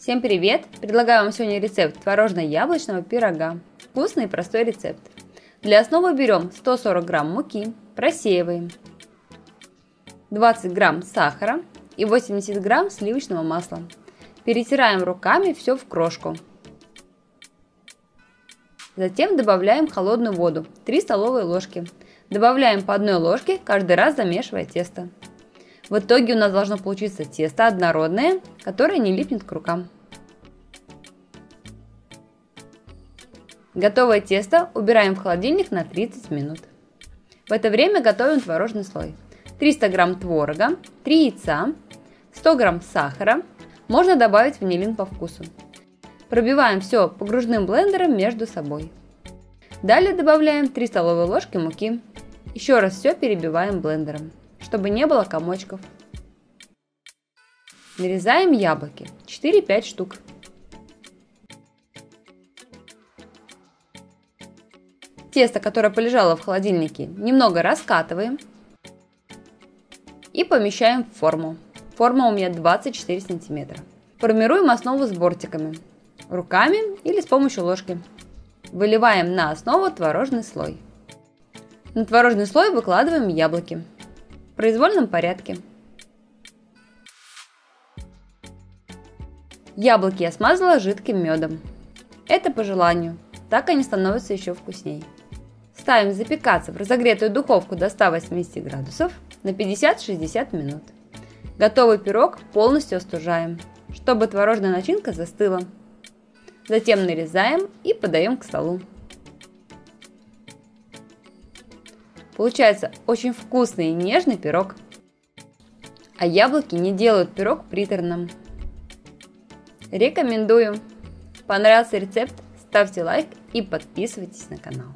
Всем привет! Предлагаю вам сегодня рецепт творожно-яблочного пирога. Вкусный и простой рецепт. Для основы берем 140 грамм муки, просеиваем, 20 грамм сахара и 80 грамм сливочного масла. Перетираем руками все в крошку. Затем добавляем холодную воду, 3 столовые ложки. Добавляем по одной ложке, каждый раз замешивая тесто. В итоге у нас должно получиться тесто однородное, которое не липнет к рукам. Готовое тесто убираем в холодильник на 30 минут. В это время готовим творожный слой. 300 грамм творога, 3 яйца, 100 грамм сахара, можно добавить ванилин по вкусу. Пробиваем все погружным блендером между собой. Далее добавляем 3 столовые ложки муки. Еще раз все перебиваем блендером чтобы не было комочков. Нарезаем яблоки, 4-5 штук. Тесто, которое полежало в холодильнике, немного раскатываем и помещаем в форму. Форма у меня 24 сантиметра. Формируем основу с бортиками, руками или с помощью ложки. Выливаем на основу творожный слой. На творожный слой выкладываем яблоки произвольном порядке. Яблоки я смазала жидким медом. Это по желанию, так они становятся еще вкуснее. Ставим запекаться в разогретую духовку до 180 градусов на 50-60 минут. Готовый пирог полностью остужаем, чтобы творожная начинка застыла. Затем нарезаем и подаем к столу. Получается очень вкусный и нежный пирог. А яблоки не делают пирог приторным. Рекомендую. Понравился рецепт? Ставьте лайк и подписывайтесь на канал.